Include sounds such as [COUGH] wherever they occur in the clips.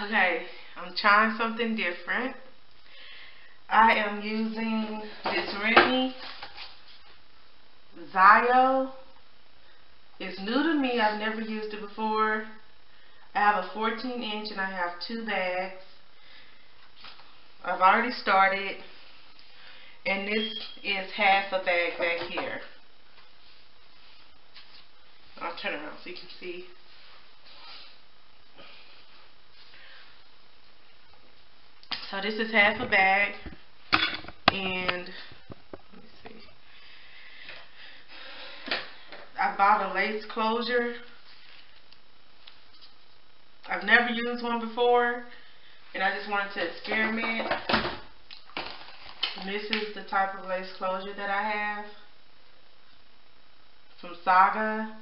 Okay, I'm trying something different. I am using this Remy Zio. It's new to me. I've never used it before. I have a 14 inch and I have two bags. I've already started. And this is half a bag back here. I'll turn around so you can see. So this is half a bag and let me see. I bought a lace closure. I've never used one before and I just wanted to experiment. This is the type of lace closure that I have from Saga.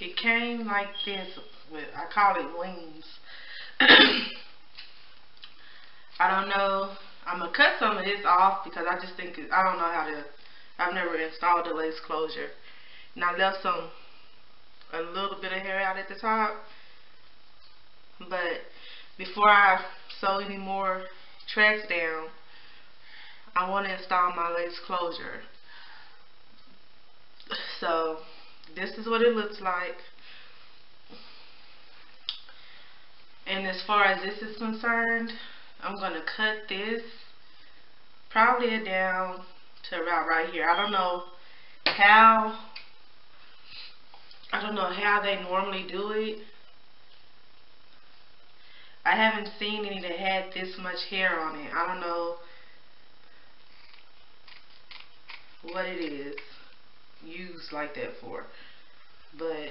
It came like this with, I call it wings. [CLEARS THROAT] I don't know. I'm to cut some of this off because I just think, I don't know how to, I've never installed a lace closure. And I left some, a little bit of hair out at the top. But before I sew any more tracks down, I want to install my lace closure. So, this is what it looks like. And as far as this is concerned, I'm going to cut this probably down to about right here. I don't know how, I don't know how they normally do it. I haven't seen any that had this much hair on it. I don't know what it is used like that for. But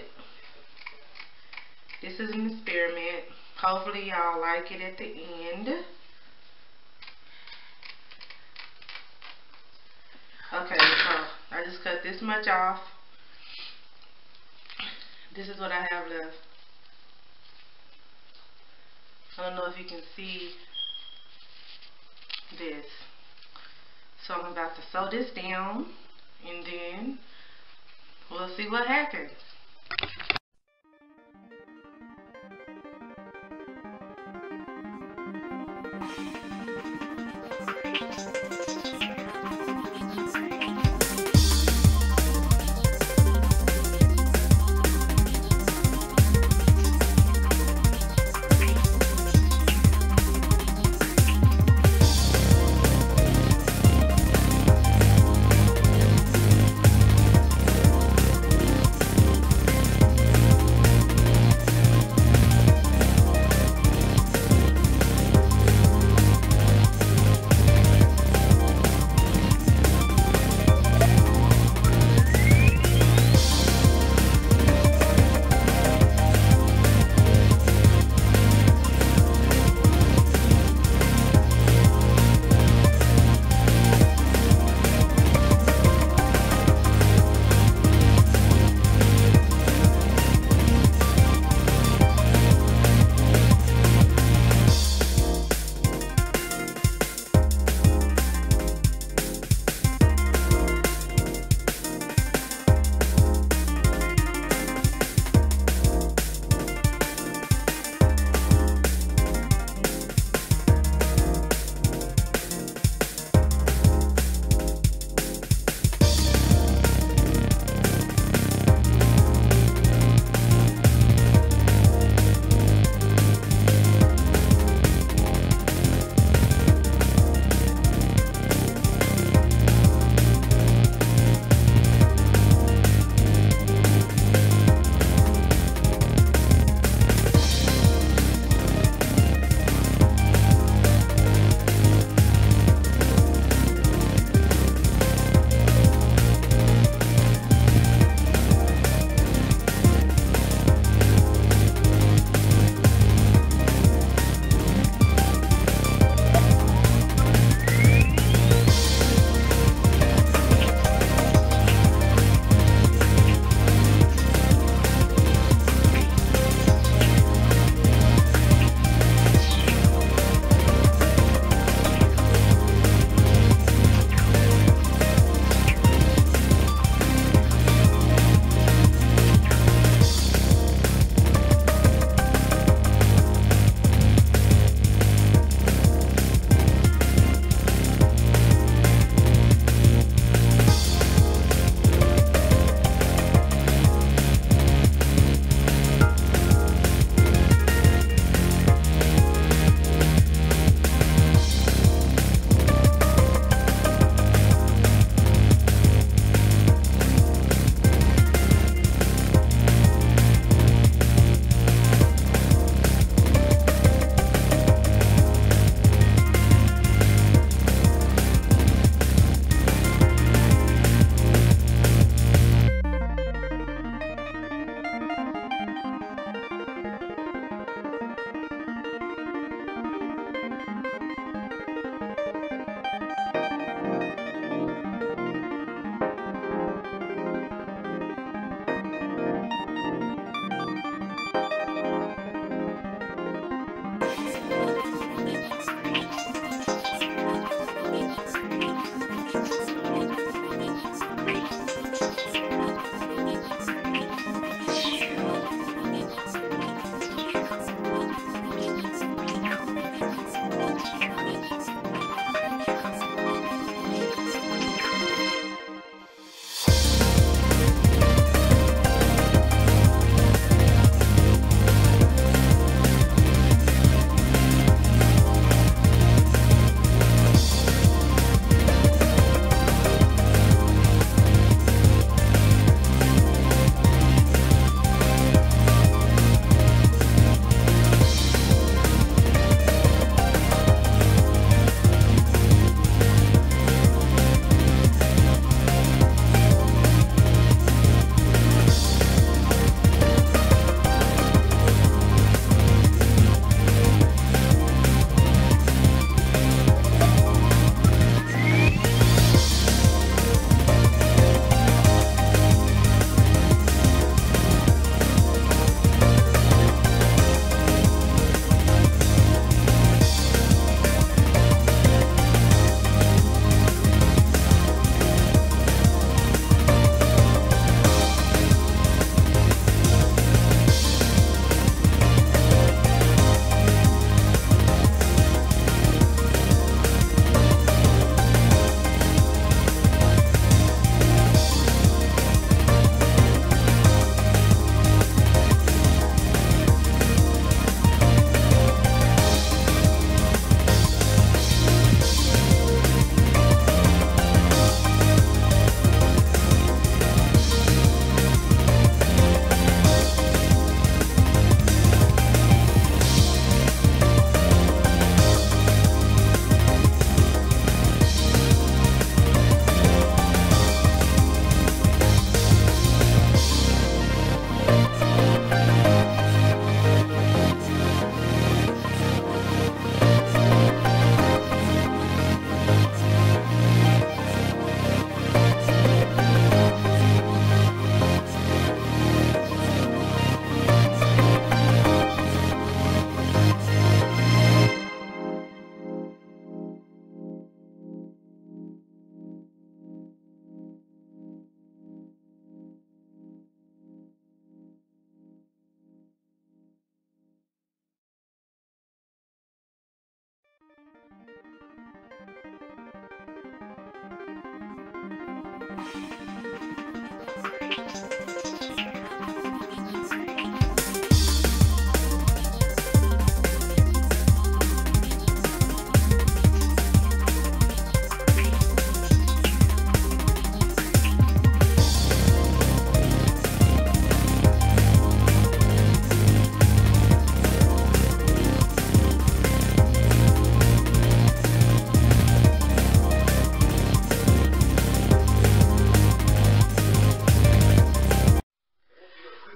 this is an experiment. Hopefully y'all like it at the end. Okay, so I just cut this much off. This is what I have left. I don't know if you can see this. So I'm about to sew this down and then we'll see what happens.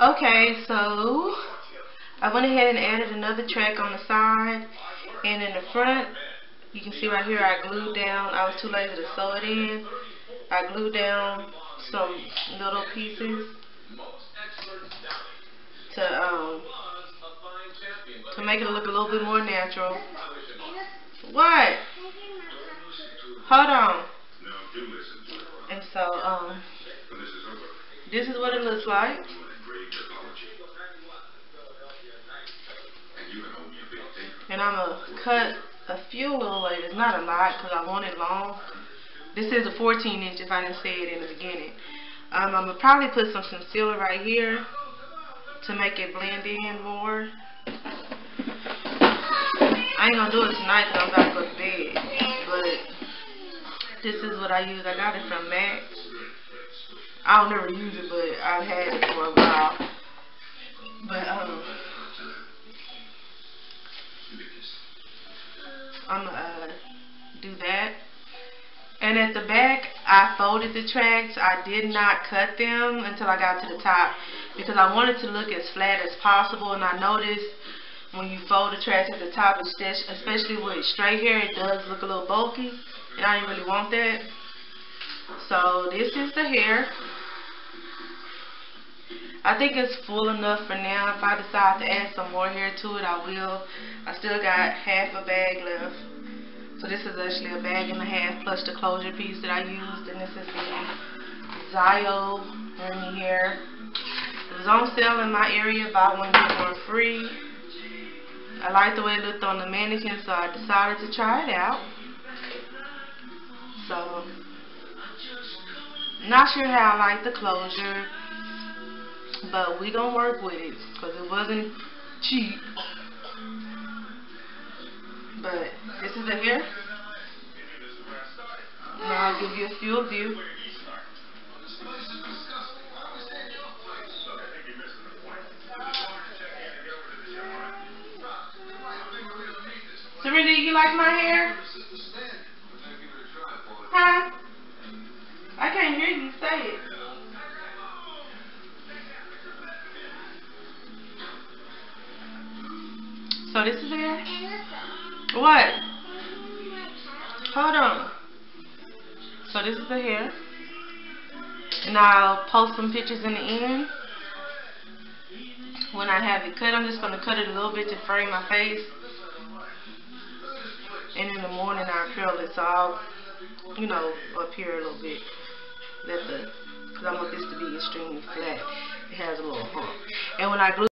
Okay, so I went ahead and added another track on the side and in the front. You can see right here I glued down I was too lazy to sew it in. I glued down some little pieces to um to make it look a little bit more natural. What? Hold on. And so um this is what it looks like And I'm going to cut a few little layers, not a lot because I want it long. This is a 14 inch if I didn't say it in the beginning. Um, I'm going to probably put some concealer right here to make it blend in more. I ain't going to do it tonight because I'm about to go to bed. But this is what I use. I got it from MAC. I don't never use it, but I've had it for a while. But, um, I'm going to uh, do that. And at the back, I folded the tracks. I did not cut them until I got to the top because I wanted to look as flat as possible. And I noticed when you fold the tracks at the top, especially with straight hair, it does look a little bulky. And I didn't really want that. So this is the hair. I think it's full enough for now. If I decide to add some more hair to it, I will. I still got half a bag left. So this is actually a bag and a half plus the closure piece that I used. And this is the Zio hair. It was on sale in my area, buy one get one free. I liked the way it looked on the mannequin, so I decided to try it out. So, not sure how I like the closure. But we gonna work with it because it wasn't cheap. But this is it here. Now I'll give you a few of you. Serena, you like my hair? Huh? I can't hear you say it. So this is there? What? Hold on. So this is the hair. And I'll post some pictures in the end. When I have it cut, I'm just going to cut it a little bit to frame my face. And in the morning I'll curl it so I'll, you know, up here a little bit. Let the, because I want this to be extremely flat. It has a little hump. And when I glue